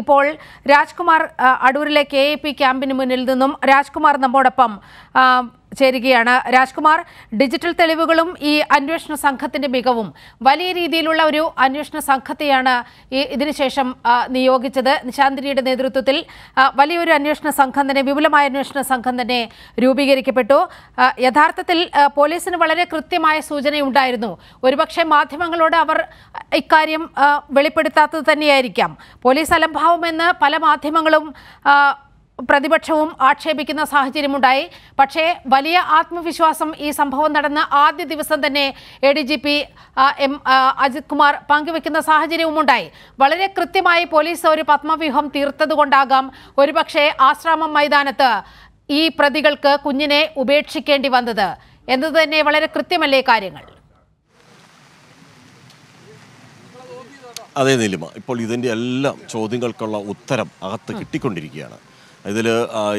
ഇപ്പോൾ രാജ്കുമാർ അടൂരിലെ K A P ക്യാമ്പിന് മുന്നിൽ നിന്നും രാജ്കുമാർ നമ്മോടൊപ്പം ചേരുകയാണ്. രാജ്കുമാർ ഡിജിറ്റൽ തെളിവുകളും ഈ അന്വേഷണ സംഘത്തിന്റെ മികവും വലിയ രീതിയിലുള്ള ഒരു അന്വേഷണ സംഘത്തെയാണ് ഇതിനുശേഷം നിയോഗിച്ചത്. നിശാന്തിരിയുടെ നേതൃത്വത്തിൽ വലിയൊരു അന്വേഷണ സംഘം തന്നെ വിപുലമായ അന്വേഷണ സംഘം തന്നെ രൂപീകരിക്കപ്പെട്ടു. യഥാർത്ഥത്തിൽ പോലീസിന് വളരെ കൃത്യമായ സൂചനയുണ്ടായിരുന്നു. ഒരുപക്ഷെ മാധ്യമങ്ങളോട് അവർ ഇക്കാര്യം വെളിപ്പെടുത്താത്തത് തന്നെയായിരിക്കാം. പോലീസ് അലംഭാവമെന്ന് പല മാധ്യമങ്ങളും പ്രതിപക്ഷവും ആക്ഷേപിക്കുന്ന സാഹചര്യമുണ്ടായി. പക്ഷേ വലിയ ആത്മവിശ്വാസം ഈ സംഭവം നടന്ന ആദ്യ ദിവസം തന്നെ A D G P M Ajith Kumar പങ്കുവെക്കുന്ന സാഹചര്യവും ഉണ്ടായി വളരെ കൃത്യമായി പോലീസ് ഒരു പത്മവ്യൂഹം തീർത്തതുകൊണ്ടാകാം ഒരുപക്ഷെ ആശ്രാമം മൈതാനത്ത് ഈ പ്രതികൾക്ക് കുഞ്ഞിനെ ഉപേക്ഷിക്കേണ്ടി വന്നത്. എന്നത് തന്നെ വളരെ കൃത്യമല്ലേ കാര്യങ്ങൾ? അതേ നീലിമ. ഇപ്പോൾ ഇതിന്റെ എല്ലാം ചോദ്യങ്ങൾക്കുള്ള ഉത്തരം അകത്ത് കിട്ടിക്കൊണ്ടിരിക്കുകയാണ്. ഇതിൽ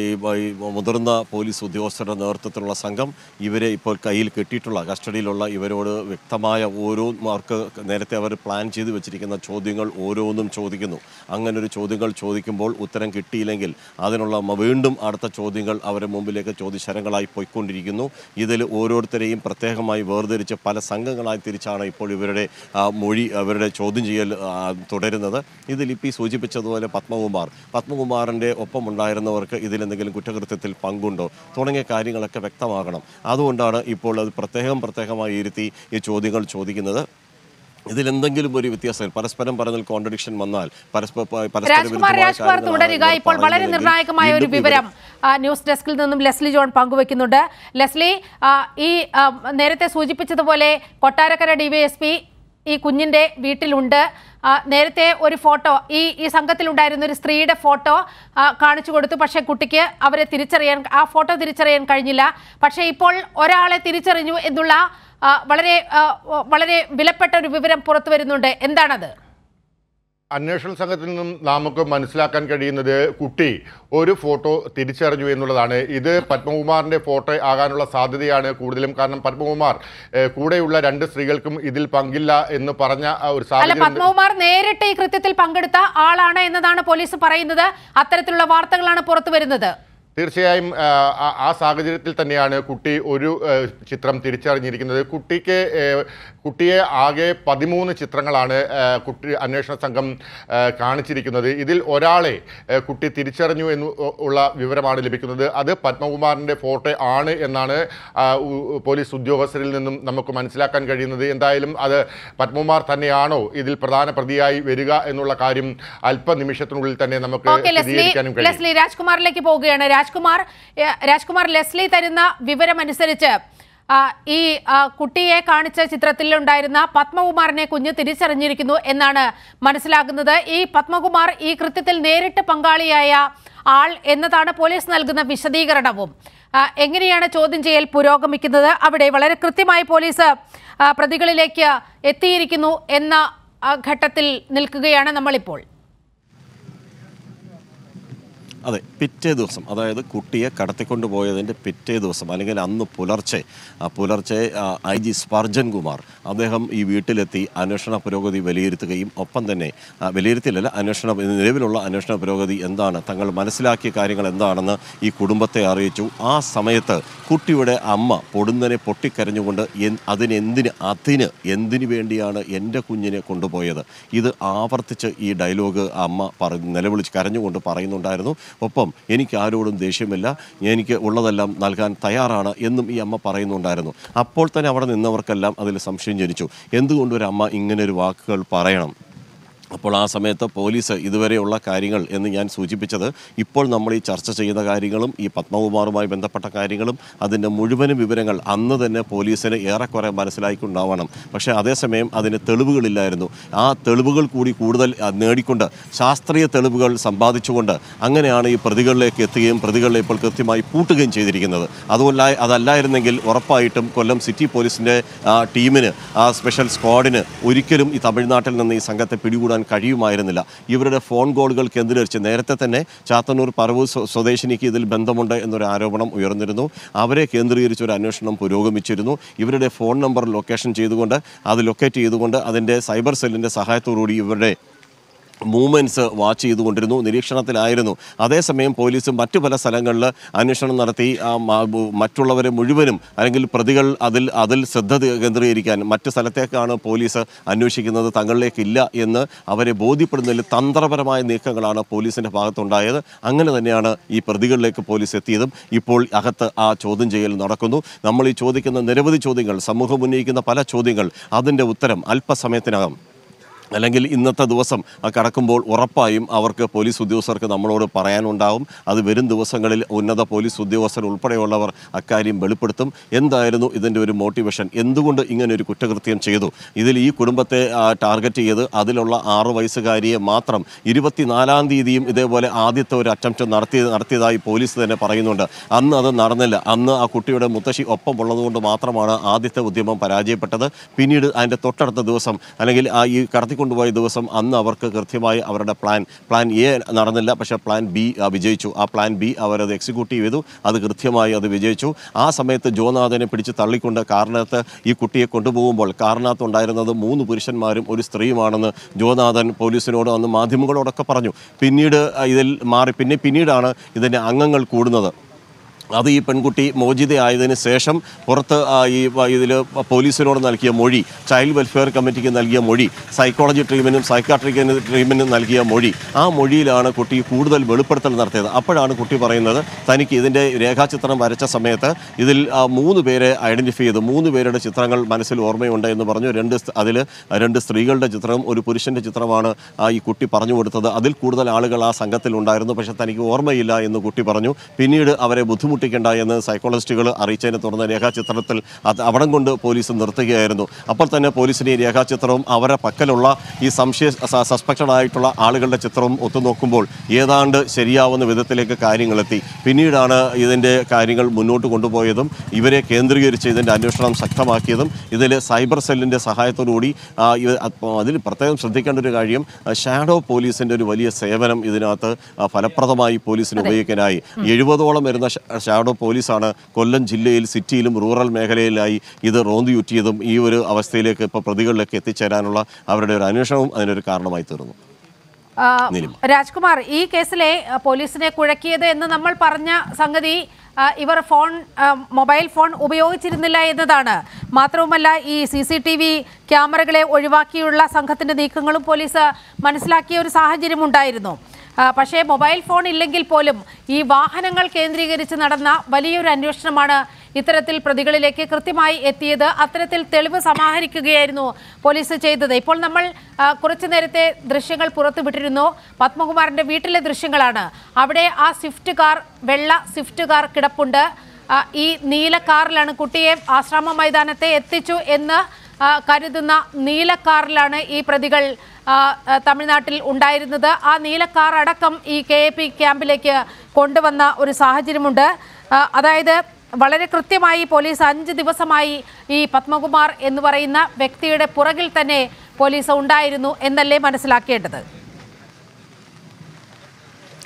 ഈ മുതിർന്ന പോലീസ് ഉദ്യോഗസ്ഥരുടെ നേതൃത്വത്തിലുള്ള സംഘം ഇവരെ ഇപ്പോൾ കയ്യിൽ കിട്ടിയിട്ടുള്ള കസ്റ്റഡിയിലുള്ള ഇവരോട് വ്യക്തമായ ഓരോ മാർക്ക് നേരത്തെ അവർ പ്ലാൻ ചെയ്ത് വെച്ചിരിക്കുന്ന ചോദ്യങ്ങൾ ഓരോന്നും ചോദിക്കുന്നു. അങ്ങനെ ഒരു ചോദ്യങ്ങൾ ചോദിക്കുമ്പോൾ ഉത്തരം കിട്ടിയില്ലെങ്കിൽ അതിനുള്ള വീണ്ടും അടുത്ത ചോദ്യങ്ങൾ അവരുടെ മുമ്പിലേക്ക് ചോദ്യശരങ്ങളായി പോയിക്കൊണ്ടിരിക്കുന്നു. ഇതിൽ ഓരോരുത്തരെയും പ്രത്യേകമായി വേർതിരിച്ച് പല സംഘങ്ങളായി തിരിച്ചാണ് ഇപ്പോൾ ഇവരുടെ മൊഴി അവരുടെ ചോദ്യം ചെയ്യൽ തുടരുന്നത്. ഇതിൽ ഇപ്പോൾ സൂചിപ്പിച്ചതുപോലെ പത്മകുമാർ. പത്മകുമാറിന്റെ ഒപ്പമുണ്ടായിരുന്നവർക്ക് ഇതിലെന്തെങ്കിലും കുറ്റകൃത്യത്തിൽ പങ്കുണ്ടോ? തുടങ്ങിയ കാര്യങ്ങളൊക്കെ വ്യക്തമാകണം. അതുകൊണ്ടാണ് ഇപ്പോൾ അത് പ്രത്യേകം പ്രത്യേകമായി ഇരുത്തി ഈ ചോദ്യങ്ങൾ ചോദിക്കുന്നത്. ഇതിലെന്തെങ്കിലും ഒരു വ്യത്യാസം പരസ്പരം പറഞ്ഞാൽ കോൺട്രഡിക്ഷൻ വന്നാൽ രാജ്കുമാർ തുടരുക. ഇപ്പോൾ വളരെ നിർണായകമായ ഒരു വിവരം ന്യൂസ് ഡെസ്കിൽ നിന്നും ലെസ്ലി ജോൺ പങ്കുവെക്കുന്നുണ്ട് ലെസ്ലി ഈ നേരത്തെ സൂചിപ്പിച്ചതുപോലെ കൊട്ടാരക്കര ഡിവൈഎസ്പി ഈ കുഞ്ഞിന്റെ വീട്ടിലുണ്ട്. നേരത്തെ ഒരു ഫോട്ടോ ഈ ഈ സംഘത്തിലുണ്ടായിരുന്ന ഒരു സ്ത്രീയുടെ ഫോട്ടോ കാണിച്ചു കൊടുത്തു. പക്ഷേ കുട്ടിക്ക് അവരെ തിരിച്ചറിയാൻ ആ ഫോട്ടോ തിരിച്ചറിയാൻ കഴിഞ്ഞില്ല. പക്ഷേ ഇപ്പോൾ ഒരാളെ തിരിച്ചറിഞ്ഞു എന്നുള്ള വളരെ വളരെ വിലപ്പെട്ട ഒരു വിവരം പുറത്തു വരുന്നുണ്ട്. എന്താണത്? അന്വേഷണ സംഘത്തിൽ നിന്നും നമുക്ക് മനസ്സിലാക്കാൻ കഴിയുന്നത് കുട്ടി ഒരു ഫോട്ടോ തിരിച്ചറിഞ്ഞു എന്നുള്ളതാണ്. ഇത് പത്മകുമാറിന്റെ ഫോട്ടോ ആകാനുള്ള സാധ്യതയാണ് കൂടുതലും. കാരണം പത്മകുമാർ കൂടെയുള്ള രണ്ട് സ്ത്രീകൾക്കും ഇതിൽ പങ്കില്ല എന്ന് പറഞ്ഞ ഒരു സാധ്യത സാഹചര്യം. പത്മകുമാർ നേരിട്ട് ഈ കൃത്യത്തിൽ പങ്കെടുത്ത ആളാണ് എന്നതാണ് പോലീസ് പറയുന്നത്. അത്തരത്തിലുള്ള വാർത്തകളാണ് പുറത്തു വരുന്നത്. തീർച്ചയായും ആ, സാഹചര്യത്തിൽ തന്നെയാണ് കുട്ടി ഒരു ചിത്രം തിരിച്ചറിഞ്ഞിരിക്കുന്നത്. കുട്ടിക്ക് കുട്ടിയെ ആകെ പതിമൂന്ന് ചിത്രങ്ങളാണ് കുട്ടി അന്വേഷണ സംഘം കാണിച്ചിരിക്കുന്നത്. ഇതിൽ ഒരാളെ കുട്ടി തിരിച്ചറിഞ്ഞു എന്ന് ഉള്ള വിവരമാണ് ലഭിക്കുന്നത്. അത് പത്മകുമാറിന്റെ ഫോട്ടോ ആണ് എന്നാണ് പോലീസ് ഉദ്യോഗസ്ഥരിൽ നിന്നും നമുക്ക് മനസ്സിലാക്കാൻ കഴിയുന്നത്. എന്തായാലും അത് പത്മകുമാർ തന്നെയാണോ ഇതിൽ പ്രധാന പ്രതിയായി വരിക എന്നുള്ള കാര്യം അല്പനിമിഷത്തിനുള്ളിൽ തന്നെ നമുക്ക് സ്ഥിരീകരിക്കാനും കഴിയും. രാജ്കുമാറിലേക്ക് പോവുകയാണ്. രാജ്കുമാർ രാജ്കുമാർ ലെസ്ലി തരുന്ന വിവരമനുസരിച്ച് ഈ കുട്ടിയെ കാണിച്ച ചിത്രത്തിലുണ്ടായിരുന്ന പത്മകുമാറിനെ കുഞ്ഞ് തിരിച്ചറിഞ്ഞിരിക്കുന്നു എന്നാണ് മനസ്സിലാകുന്നത്. ഈ പത്മകുമാർ ഈ കൃത്യത്തിൽ നേരിട്ട് പങ്കാളിയായ ആൾ എന്നതാണ് പോലീസ് നൽകുന്ന വിശദീകരണവും. എങ്ങനെയാണ് ചോദ്യം ചെയ്യൽ പുരോഗമിക്കുന്നത്? അവിടെ വളരെ കൃത്യമായി പോലീസ് പ്രതികളിലേക്ക് എത്തിയിരിക്കുന്നു എന്ന ഘട്ടത്തിൽ നിൽക്കുകയാണ് നമ്മളിപ്പോൾ. അതെ പിറ്റേ ദിവസം അതായത് കുട്ടിയെ കടത്തിക്കൊണ്ടു പോയതിന്റെ പിറ്റേ ദിവസം അല്ലെങ്കിൽ അന്ന് പുലർച്ചെ പുലർച്ചെ ഐ ജി സ്പർജൻ കുമാർ അദ്ദേഹം ഈ വീട്ടിലെത്തി അന്വേഷണ പുരോഗതി വിലയിരുത്തുകയും ഒപ്പം തന്നെ വിലയിരുത്തിലല്ല അന്വേഷണ നിലവിലുള്ള അന്വേഷണ പുരോഗതി എന്താണ് തങ്ങൾ മനസ്സിലാക്കിയ കാര്യങ്ങൾ എന്താണെന്ന് ഈ കുടുംബത്തെ അറിയിച്ചു. ആ സമയത്ത് കുട്ടിയുടെ അമ്മ പൊടുന്നനെ പൊട്ടിക്കരഞ്ഞുകൊണ്ട് അതിനെന്തിന് അതിന് എന്തിനു വേണ്ടിയാണ് എന്റെ കുഞ്ഞിനെ കൊണ്ടുപോയത്? ഇത് ആവർത്തിച്ച് ഈ ഡയലോഗ് അമ്മ പറഞ്ഞ് നിലവിളിച്ച് കരഞ്ഞുകൊണ്ട് പറയുന്നുണ്ടായിരുന്നു. ഒപ്പം എനിക്ക് ആരോടും ദേഷ്യമില്ല എനിക്ക് ഉള്ളതെല്ലാം നൽകാൻ തയ്യാറാണ് എന്നും ഈ അമ്മ പറയുന്നുണ്ടായിരുന്നു. അപ്പോൾ തന്നെ അവിടെ നിന്നവർക്കെല്ലാം അതിൽ സംശയം ജനിച്ചു. എന്തുകൊണ്ട് ഒരു അമ്മ ഇങ്ങനെ ഒരു വാക്കുകൾ പറയണം? അപ്പോൾ ആ സമയത്ത് പോലീസ് ഇതുവരെയുള്ള കാര്യങ്ങൾ എന്ന് ഞാൻ സൂചിപ്പിച്ചത് ഇപ്പോൾ നമ്മൾ ഈ ചർച്ച ചെയ്യുന്ന കാര്യങ്ങളും ഈ പത്മകുമാറുമായി ബന്ധപ്പെട്ട കാര്യങ്ങളും അതിന്റെ മുഴുവനും വിവരങ്ങൾ അന്ന് തന്നെ പോലീസിന് ഏറെക്കുറെ മനസ്സിലാക്കിക്കൊണ്ടാവണം പക്ഷേ അതേസമയം അതിന് തെളിവുകളില്ലായിരുന്നു. ആ തെളിവുകൾ കൂടി കൂടുതൽ നേടിക്കൊണ്ട് ശാസ്ത്രീയ തെളിവുകൾ സമ്പാദിച്ചുകൊണ്ട് അങ്ങനെയാണ് ഈ പ്രതികളിലേക്ക് എത്തുകയും പ്രതികളെ ഇപ്പോൾ കൃത്യമായി പൂട്ടുകയും ചെയ്തിരിക്കുന്നത്. അതുകൊല്ല അതല്ലായിരുന്നെങ്കിൽ ഉറപ്പായിട്ടും കൊല്ലം സിറ്റി പോലീസിന്റെ ആ, ടീമിന് ആ സ്പെഷ്യൽ സ്ക്വാഡിന് ഒരിക്കലും ഈ തമിഴ്നാട്ടിൽ നിന്ന് ഈ സംഘത്തെ പിടികൂടാൻ കഴിയുമായിരുന്നില്ല. ഇവരുടെ ഫോൺ കോളുകൾ കേന്ദ്രീകരിച്ച് നേരത്തെ തന്നെ ചാത്തന്നൂർ പറവൂർ സ്വ- സ്വദേശിനിക്ക് ഇതിൽ ബന്ധമുണ്ട് എന്നൊരു ആരോപണം ഉയർന്നിരുന്നു. അവരെ കേന്ദ്രീകരിച്ച് ഒരു അന്വേഷണം പുരോഗമിച്ചിരുന്നു. ഇവരുടെ ഫോൺ നമ്പർ ലൊക്കേഷൻ ചെയ്തുകൊണ്ട് അത് ലൊക്കേറ്റ് ചെയ്തുകൊണ്ട് അതിന്റെ സൈബർ സെല്ലിന്റെ സഹായത്തോടുകൂടി ഇവരുടെ മൂവ്മെന്റ്സ് വാച്ച് ചെയ്തുകൊണ്ടിരുന്നു നിരീക്ഷണത്തിലായിരുന്നു. അതേസമയം പോലീസ് മറ്റു പല സ്ഥലങ്ങളിൽ അന്വേഷണം നടത്തി മറ്റുള്ളവരെ മുഴുവനും അല്ലെങ്കിൽ പ്രതികൾ അതിൽ അതിൽ ശ്രദ്ധ കേന്ദ്രീകരിക്കാൻ മറ്റു സ്ഥലത്തേക്കാണ് പോലീസ് അന്വേഷിക്കുന്നത് തങ്ങളിലേക്കില്ല എന്ന് അവരെ ബോധ്യപ്പെടുന്നതിൽ തന്ത്രപരമായ നീക്കങ്ങളാണ് പോലീസിന്റെ ഭാഗത്തുണ്ടായത്. അങ്ങനെ തന്നെയാണ് ഈ പ്രതികളിലേക്ക് പോലീസ് എത്തിയതും. ഇപ്പോൾ അകത്ത് ആ ചോദ്യം ചെയ്യൽ നടക്കുന്നു. നമ്മൾ ഈ ചോദിക്കുന്ന നിരവധി ചോദ്യങ്ങൾ സമൂഹം ഉന്നയിക്കുന്ന പല ചോദ്യങ്ങൾ അതിന്റെ ഉത്തരം അല്പസമയത്തിനകം അല്ലെങ്കിൽ ഇന്നത്തെ ദിവസം കടക്കുമ്പോൾ ഉറപ്പായും അവർക്ക് പോലീസ് ഉദ്യോഗസ്ഥർക്ക് നമ്മളോട് പറയാനുണ്ടാവും. അത് വരും ദിവസങ്ങളിൽ ഉന്നത പോലീസ് ഉദ്യോഗസ്ഥർ ഉൾപ്പെടെയുള്ളവർ അക്കാര്യം വെളിപ്പെടുത്തും. എന്തായിരുന്നു ഇതിന്റെ ഒരു മോട്ടിവേഷൻ? എന്തുകൊണ്ട് ഇങ്ങനെ ഒരു കുറ്റകൃത്യം ചെയ്തു? ഇതിൽ ഈ കുടുംബത്തെ ടാർഗറ്റ് ചെയ്ത് അതിലുള്ള ആറ് വയസ്സുകാരിയെ മാത്രം ഇരുപത്തിനാലാം തീയതിയും ഇതേപോലെ ആദ്യത്തെ ഒരു അറ്റംപ്റ്റ് നടത്തി നടത്തിയതായി പോലീസ് തന്നെ പറയുന്നുണ്ട്. അന്ന് അത് നടന്നില്ല. അന്ന് ആ കുട്ടിയുടെ മുത്തശ്ശി ഒപ്പം ഉള്ളതുകൊണ്ട് മാത്രമാണ് ആദ്യത്തെ ഉദ്യമം പരാജയപ്പെട്ടത്. പിന്നീട് അതിന്റെ തൊട്ടടുത്ത ദിവസം അല്ലെങ്കിൽ ആ ഈ കടത്തിക്കൊണ്ടുപോയ ദിവസം അന്ന് അവർക്ക് കൃത്യമായി അവരുടെ പ്ലാൻ പ്ലാൻ എ നടന്നില്ല. പക്ഷേ പ്ലാൻ ബി വിജയിച്ചു. ആ പ്ലാൻ ബി അവരത് എക്സിക്യൂട്ട് ചെയ്തു. അത് കൃത്യമായി അത് വിജയിച്ചു. ആ സമയത്ത് ജോനാഥനെ പിടിച്ച് തള്ളിക്കൊണ്ട് കാറിനകത്ത് ഈ കുട്ടിയെ കൊണ്ടുപോകുമ്പോൾ കാറിനകത്ത് ഉണ്ടായിരുന്നത് മൂന്ന് പുരുഷന്മാരും ഒരു സ്ത്രീയുമാണെന്ന് ജോനാഥൻ പോലീസിനോട് അന്ന് മാധ്യമങ്ങളോടൊക്കെ പറഞ്ഞു. പിന്നീട് ഇതിൽ മാറി. പിന്നെ പിന്നീടാണ് ഇതിന്റെ അംഗങ്ങൾ കൂടുന്നത്. അത് ഈ പെൺകുട്ടി മോചിതയായതിനു ശേഷം പുറത്ത് ഈ ഇതിൽ പോലീസിനോട് നൽകിയ മൊഴി ചൈൽഡ് വെൽഫെയർ കമ്മിറ്റിക്ക് നൽകിയ മൊഴി സൈക്കോളജി ട്രീറ്റ്മെന്റും സൈക്കാട്രിക് ട്രീറ്റ്മെന്റും നൽകിയ മൊഴി ആ മൊഴിയിലാണ് കുട്ടി കൂടുതൽ വെളിപ്പെടുത്തൽ നടത്തിയത്. അപ്പോഴാണ് കുട്ടി പറയുന്നത് തനിക്ക് ഇതിന്റെ രേഖാചിത്രം വരച്ച സമയത്ത് ഇതിൽ മൂന്ന് പേരെ ഐഡന്റിഫൈ ചെയ്തു. മൂന്ന് പേരുടെ ചിത്രങ്ങൾ മനസ്സിൽ ഓർമ്മയുണ്ട് എന്ന് പറഞ്ഞു. രണ്ട് അതിൽ രണ്ട് സ്ത്രീകളുടെ ചിത്രവും ഒരു പുരുഷന്റെ ചിത്രമാണ് ഈ കുട്ടി പറഞ്ഞു കൊടുത്തത്. അതിൽ കൂടുതൽ ആളുകൾ ആ സംഘത്തിലുണ്ടായിരുന്നു. പക്ഷേ തനിക്ക് ഓർമ്മയില്ല എന്ന് കുട്ടി പറഞ്ഞു. പിന്നീട് അവരെ ബുദ്ധിമുട്ടിക്കേണ്ട എന്ന് സൈക്കോളജിസ്റ്റുകൾ അറിയിച്ചതിനെ തുടർന്ന് രേഖാചിത്രത്തിൽ അത് അവിടം കൊണ്ട് പോലീസ് നിർത്തുകയായിരുന്നു. അപ്പോൾ തന്നെ പോലീസിന് ഈ രേഖാചിത്രവും അവരുടെ പക്കലുള്ള ഈ സംശയ സസ്പെക്റ്റഡ് ആയിട്ടുള്ള ആളുകളുടെ ചിത്രവും ഒത്തുനോക്കുമ്പോൾ ഏതാണ്ട് ശരിയാവുന്ന വിധത്തിലേക്ക് കാര്യങ്ങളെത്തി. പിന്നീടാണ് ഇതിന്റെ കാര്യങ്ങൾ മുന്നോട്ട് കൊണ്ടുപോയതും ഇവരെ കേന്ദ്രീകരിച്ച് ഇതിന്റെ അന്വേഷണം ശക്തമാക്കിയതും ഇതിൽ സൈബർ സെല്ലിന്റെ സഹായത്തോടുകൂടി അതിൽ പ്രത്യേകം ശ്രദ്ധിക്കേണ്ട ഒരു കാര്യം ഷാഡോ പോലീസിന്റെ ഒരു വലിയ സേവനം ഇതിനകത്ത് ഫലപ്രദമായി പോലീസിന് ഉപയോഗിക്കാനായി. എഴുപതോളം വരുന്ന ഷാഡോ പോലീസാണ് കൊല്ലം ജില്ലയിൽ സിറ്റിയിലും റൂറൽ മേഖലയിലായി ഇത് റോന്തിയുറ്റിയതും ഈ ഒരു അവസ്ഥയിലേക്ക് ഇപ്പോൾ പ്രതികളിലേക്ക് എത്തിച്ചേരാനുള്ള അവരുടെ ഒരു അന്വേഷണവും അതിനൊരു കാരണമായി തീർന്നു. രാജ്കുമാർ ഈ കേസിലെ പോലീസിനെ കുഴക്കിയത് എന്ന് നമ്മൾ പറഞ്ഞ സംഗതി ഇവർ ഫോൺ മൊബൈൽ ഫോൺ ഉപയോഗിച്ചിരുന്നില്ല എന്നതാണ്. മാത്രവുമല്ല ഈ സി സി ടി വി ക്യാമറകളെ ഒഴിവാക്കിയുള്ള സംഘത്തിന്റെ നീക്കങ്ങളും പോലീസ് മനസ്സിലാക്കിയ ഒരു സാഹചര്യം ഉണ്ടായിരുന്നു ആ, പക്ഷേ മൊബൈൽ ഫോൺ ഇല്ലെങ്കിൽ പോലും ഈ വാഹനങ്ങൾ കേന്ദ്രീകരിച്ച് നടന്ന വലിയൊരു അന്വേഷണമാണ് ഇത്തരത്തിൽ പ്രതികളിലേക്ക് കൃത്യമായി എത്തിയത്. അത്തരത്തിൽ തെളിവ് സമാഹരിക്കുകയായിരുന്നു പോലീസ് ചെയ്തത്. ഇപ്പോൾ നമ്മൾ കുറച്ചു നേരത്തെ ദൃശ്യങ്ങൾ പുറത്തുവിട്ടിരുന്നു. പത്മകുമാറിന്റെ വീട്ടിലെ ദൃശ്യങ്ങളാണ്. അവിടെ ആ സ്വിഫ്റ്റ് കാർ വെള്ള സ്വിഫ്റ്റ് കാർ കിടപ്പുണ്ട്. ഈ നീല കാറിലാണ് കുട്ടിയെ ആശ്രമ മൈതാനത്തെ എത്തിച്ചു എന്ന് കരുതുന്ന നീല കാറിലാണ് ഈ പ്രതികൾ തമിഴ്നാട്ടിൽ ഉണ്ടായിരുന്നത്. ആ നീല കാർ അടക്കം ഈ കെ എ പി ക്യാമ്പിലേക്ക് കൊണ്ടുവന്ന ഒരു സാഹചര്യമുണ്ട്. അതായത് വളരെ കൃത്യമായി പോലീസ് അഞ്ച് ദിവസമായി ഈ പത്മകുമാർ എന്ന് പറയുന്ന വ്യക്തിയുടെ പുറകിൽ തന്നെ പോലീസ് ഉണ്ടായിരുന്നു എന്നല്ലേ മനസ്സിലാക്കേണ്ടത്?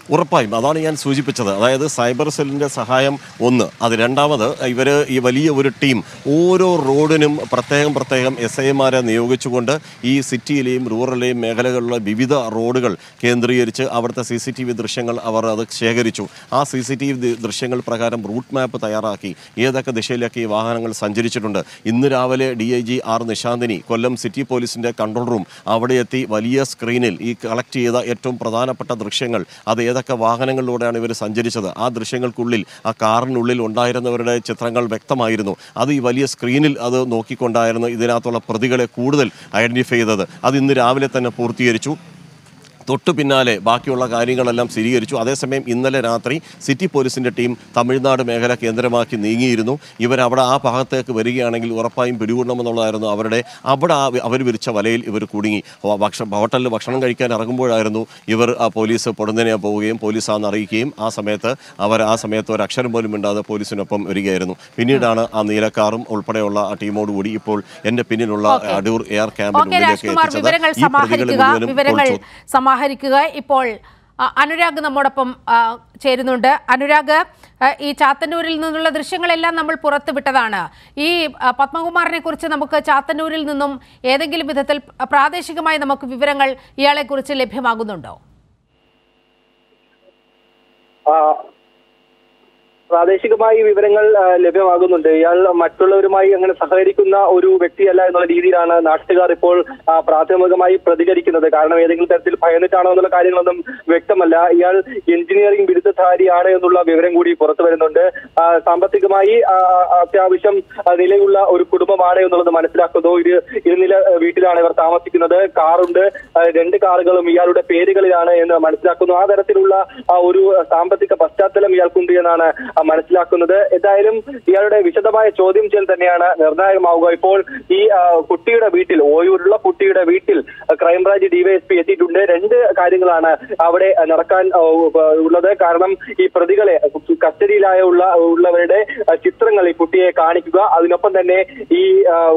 ഉറപ്പായും. അതാണ് ഞാൻ സൂചിപ്പിച്ചത്. അതായത് സൈബർ സെല്ലിന്റെ സഹായം ഒന്ന്. അത് രണ്ടാമത് ഇവർ ഈ വലിയ ഒരു ടീം ഓരോ റോഡിനും പ്രത്യേകം പ്രത്യേകം എസ് ഐമാരെ നിയോഗിച്ചുകൊണ്ട് ഈ സിറ്റിയിലെയും റൂറലിലെയും മേഖലകളിലെ വിവിധ റോഡുകൾ കേന്ദ്രീകരിച്ച് അവിടുത്തെ സി സി ടി വി ദൃശ്യങ്ങൾ അവർ അത് ശേഖരിച്ചു. ആ സി സി ടി വി ദൃശ്യങ്ങൾ പ്രകാരം റൂട്ട് മാപ്പ് തയ്യാറാക്കി. ഏതൊക്കെ ദിശയിലൊക്കെ ഈ വാഹനങ്ങൾ സഞ്ചരിച്ചിട്ടുണ്ട്. ഇന്ന് രാവിലെ D I G R Nishanthini Kollam city പോലീസിന്റെ കൺട്രോൾ റൂം അവിടെ എത്തി വലിയ സ്ക്രീനിൽ ഈ കളക്ട് ചെയ്ത ഏറ്റവും പ്രധാനപ്പെട്ട ദൃശ്യങ്ങൾ. അത് ഏതൊക്കെ വാഹനങ്ങളിലൂടെയാണ് ഇവർ സഞ്ചരിച്ചത്? ആ ദൃശ്യങ്ങൾക്കുള്ളിൽ ആ കാറിനുള്ളിൽ ഉണ്ടായിരുന്നവരുടെ ചിത്രങ്ങൾ വ്യക്തമായിരുന്നു. അത് ഈ വലിയ സ്ക്രീനിൽ അത് നോക്കിക്കൊണ്ടായിരുന്നു ഇതിനകത്തുള്ള പ്രതികളെ കൂടുതൽ ഐഡന്റിഫൈ ചെയ്തത്. അത് ഇന്ന് രാവിലെ തന്നെ പൂർത്തീകരിച്ചു. തൊട്ടു പിന്നാലെ ബാക്കിയുള്ള കാര്യങ്ങളെല്ലാം സ്ഥിരീകരിച്ചു. അതേസമയം ഇന്നലെ രാത്രി സിറ്റി പോലീസിന്റെ ടീം തമിഴ്നാട് മേഖല കേന്ദ്രമാക്കി നീങ്ങിയിരുന്നു. ഇവരവിടെ ആ ഭാഗത്തേക്ക് വരികയാണെങ്കിൽ ഉറപ്പായും പിടികൂടണമെന്നുള്ളതായിരുന്നു. അവരുടെ അവിടെ അവർ വിരിച്ച വലയിൽ ഇവർ കുടുങ്ങി. ഭക്ഷണം ഭക്ഷ ഹോട്ടലിൽ ഭക്ഷണം കഴിക്കാൻ ഇറങ്ങുമ്പോഴായിരുന്നു ഇവർ ആ പോലീസ് പൊടുന്നനെ പോവുകയും പോലീസാണെന്ന് അറിയിക്കുകയും ആ സമയത്ത് അവർ ആ സമയത്ത് ഒരു അക്ഷരം പോലും ഇണ്ടാതെ പോലീസിനൊപ്പം വരികയായിരുന്നു. പിന്നീടാണ് ആ നീലക്കാറും ഉൾപ്പെടെയുള്ള ആ ടീമോടുകൂടി ഇപ്പോൾ എന്റെ പിന്നിലുള്ള. അടൂർ എയർ ക്യാമ്പിനുള്ളിലേക്ക് എത്തിച്ചത്. വിവരങ്ങൾ ഈ പ്രതികളെ സമാഹരിക്കുക. മുഴുവനും സമാഹരിക്കുക ഇപ്പോൾ അനുരാഗ് നമ്മോടൊപ്പം ചേരുന്നുണ്ട്. അനുരാഗ് ഈ ചാത്തന്നൂരിൽ നിന്നുള്ള ദൃശ്യങ്ങളെല്ലാം നമ്മൾ പുറത്തുവിട്ടതാണ് ഈ പത്മകുമാറിനെ കുറിച്ച് നമുക്ക് ചാത്തന്നൂരിൽ നിന്നും ഏതെങ്കിലും വിധത്തിൽ പ്രാദേശികമായി നമുക്ക് വിവരങ്ങൾ ഇയാളെക്കുറിച്ച് ലഭ്യമാകുന്നുണ്ടോ? പ്രാദേശികമായി വിവരങ്ങൾ ലഭ്യമാകുന്നുണ്ട്. ഇയാൾ മറ്റുള്ളവരുമായി അങ്ങനെ സഹകരിക്കുന്ന ഒരു വ്യക്തിയല്ല എന്നുള്ള രീതിയിലാണ് നാട്ടുകാർ ഇപ്പോൾ പ്രാഥമികമായി പ്രതികരിക്കുന്നത്. കാരണം ഏതെങ്കിലും തരത്തിൽ ഭയന്നിട്ടാണോ എന്നുള്ള കാര്യങ്ങളൊന്നും വ്യക്തമല്ല. ഇയാൾ എഞ്ചിനീയറിംഗ് ബിരുദധാരിയാണ് എന്നുള്ള വിവരം കൂടി പുറത്തു വരുന്നുണ്ട്. സാമ്പത്തികമായി അത്യാവശ്യം നിലയുള്ള ഒരു കുടുംബമാണ് എന്നുള്ളത് മനസ്സിലാക്കുന്നു. ഒരു ഇരുനില വീട്ടിലാണ് ഇവർ താമസിക്കുന്നത്. കാറുണ്ട്. രണ്ട് കാറുകളും ഇയാളുടെ പേരുകളിലാണ് എന്ന് മനസ്സിലാക്കുന്നു. ആ തരത്തിലുള്ള ഒരു സാമ്പത്തിക പശ്ചാത്തലം ഇയാൾക്കുണ്ട് എന്നാണ് മനസ്സിലാക്കുന്നത്. എന്തായാലും ഇയാളുടെ വിശദമായ ചോദ്യം ചെയ്യൽ തന്നെയാണ് നിർണായകമാവുക. ഇപ്പോൾ ഈ കുട്ടിയുടെ വീട്ടിൽ ഓയൂരുള്ള കുട്ടിയുടെ വീട്ടിൽ ക്രൈംബ്രാഞ്ച് ഡിവൈഎസ്പി എത്തിയിട്ടുണ്ട്. രണ്ട് കാര്യങ്ങളാണ് അവിടെ നടക്കാൻ ഉള്ളത്. കാരണം ഈ പ്രതികളെ കസ്റ്റഡിയിലായ ഉള്ള ഉള്ളവരുടെ ചിത്രങ്ങൾ ഈ കുട്ടിയെ കാണിക്കുക. അതിനൊപ്പം തന്നെ ഈ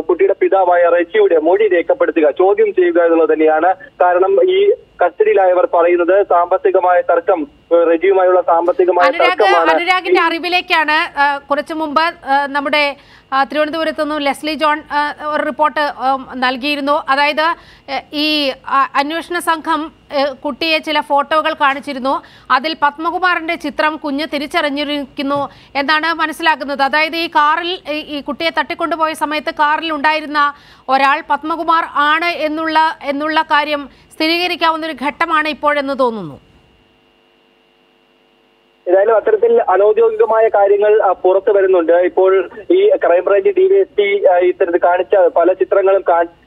കുട്ടിയുടെ പിതാവായ റെജിയുടെ മൊഴി രേഖപ്പെടുത്തുക. ചോദ്യം ചെയ്യുക എന്നുള്ളത് തന്നെയാണ്. കാരണം ഈ കസ്റ്റഡിയിലായവർ പറയുന്നത് സാമ്പത്തികമായ തർക്കം റെജിയുമായുള്ള സാമ്പത്തികമായ തർക്കമാണ്. അനുരാഗിന്റെ അറിവിലേക്കാണ് കുറച്ചു മുമ്പ് നമ്മുടെ തിരുവനന്തപുരത്ത് നിന്നും ലെസ്ലി ജോൺ ഒരു റിപ്പോർട്ട് നൽകിയിരുന്നു. അതായത് ഈ അന്വേഷണ സംഘം കുട്ടിയെ ചില ഫോട്ടോകൾ കാണിച്ചിരുന്നു. അതിൽ പത്മകുമാറിന്റെ ചിത്രം കുഞ്ഞ് തിരിച്ചറിഞ്ഞിരിക്കുന്നു എന്നാണ് മനസ്സിലാക്കുന്നത്. അതായത് ഈ കാറിൽ ഈ- കുട്ടിയെ തട്ടിക്കൊണ്ടുപോയ സമയത്ത് കാറിൽ ഉണ്ടായിരുന്ന ഒരാൾ പത്മകുമാർ ആണ് എന്നുള്ള എന്നുള്ള കാര്യം സ്ഥിരീകരിക്കാവുന്ന ഒരു ഘട്ടമാണ് ഇപ്പോഴെന്ന് തോന്നുന്നു. ഏതായാലും അത്തരത്തിൽ അനൌദ്യോഗികമായ കാര്യങ്ങൾ പുറത്തു വരുന്നുണ്ട്. ഇപ്പോൾ ഈ ക്രൈംബ്രാഞ്ച് ഡിവൈഎസ്പി ഇത്തരത്തിൽ കാണിച്ച പല ചിത്രങ്ങളും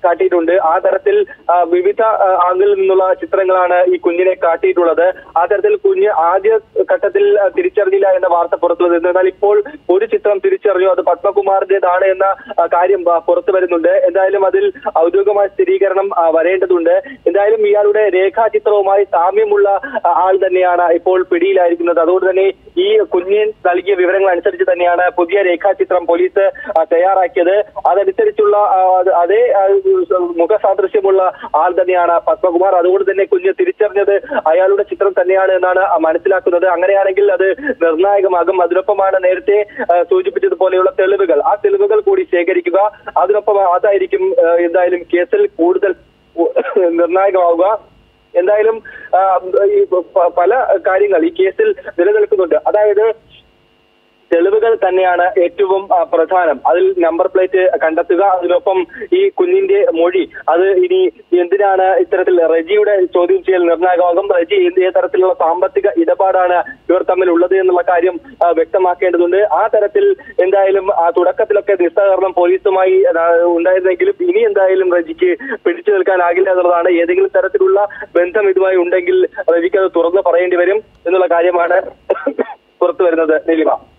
കാട്ടിയിട്ടുണ്ട്. ആ തരത്തിൽ വിവിധ ആംഗിളിൽ നിന്നുള്ള ചിത്രങ്ങളാണ് ഈ കുഞ്ഞിനെ കാട്ടിയിട്ടുള്ളത്. ആ തരത്തിൽ കുഞ്ഞ് ആദ്യ ഘട്ടത്തിൽ തിരിച്ചറിഞ്ഞില്ല എന്ന വാർത്ത പുറത്തു എന്നാൽ ഇപ്പോൾ ഒരു ചിത്രം തിരിച്ചറിഞ്ഞു. അത് പത്മകുമാറിന്റേതാണ് എന്ന കാര്യം പുറത്തു വരുന്നുണ്ട്. എന്തായാലും അതിൽ ഔദ്യോഗികമായ സ്ഥിരീകരണം വരേണ്ടതുണ്ട്. എന്തായാലും ഇയാളുടെ രേഖാചിത്രവുമായി സാമ്യമുള്ള ആൾ തന്നെയാണ് ഇപ്പോൾ പിടിയിലായിരിക്കുന്നത്. അതുകൊണ്ട് തന്നെ ഈ കുഞ്ഞിൻ നൽകിയ വിവരങ്ങൾ അനുസരിച്ച് തന്നെയാണ് പുതിയ രേഖാചിത്രം പോലീസ് തയ്യാറാക്കിയത്. അതനുസരിച്ചുള്ള അതേ മുഖസാദൃശ്യമുള്ള ആൾ തന്നെയാണ് പത്മകുമാർ. അതുകൊണ്ട് തന്നെ കുഞ്ഞ് തിരിച്ചറിഞ്ഞത് അയാളുടെ ചിത്രം തന്നെയാണ് എന്നാണ് മനസ്സിലാക്കുന്നത്. അങ്ങനെയാണെങ്കിൽ അത് നിർണായകമാകും. അതിനൊപ്പമാണ് നേരത്തെ സൂചിപ്പിച്ചതുപോലെയുള്ള തെളിവുകൾ. ആ തെളിവുകൾ കൂടി ശേഖരിക്കുക. അതിനൊപ്പം അതായിരിക്കും എന്തായാലും കേസിൽ കൂടുതൽ നിർണായകമാവുക. എന്തായാലും പല കാര്യങ്ങൾ ഈ കേസിൽ നിലനിൽക്കുന്നുണ്ട്. അതായത് തെളിവുകൾ തന്നെയാണ് ഏറ്റവും പ്രധാനം. അതിൽ നമ്പർ പ്ലേറ്റ് കണ്ടെത്തുക അതിനൊപ്പം ഈ കുഞ്ഞിന്റെ മൊഴി. അത് ഇനി എന്തിനാണ് ഇത്തരത്തിൽ റെജിയുടെ ചോദ്യം ചെയ്യൽ നിർണായകമാകും? റെജി ഏത് തരത്തിലുള്ള സാമ്പത്തിക ഇടപാടാണ് ഇവർ തമ്മിൽ ഉള്ളത് എന്നുള്ള കാര്യം വ്യക്തമാക്കേണ്ടതുണ്ട്. ആ തരത്തിൽ എന്തായാലും ആ തുടക്കത്തിലൊക്കെ നിസ്സഹകരണം പോലീസുമായി ഉണ്ടായിരുന്നെങ്കിലും ഇനി എന്തായാലും റജിക്ക് പിടിച്ചു നിൽക്കാനാകില്ല എന്നുള്ളതാണ്. ഏതെങ്കിലും തരത്തിലുള്ള ബന്ധം ഇതുമായി ഉണ്ടെങ്കിൽ റജിക്ക് അത് തുറന്ന് പറയേണ്ടി വരും എന്നുള്ള കാര്യമാണ് പുറത്തു വരുന്നത് നീലിമ.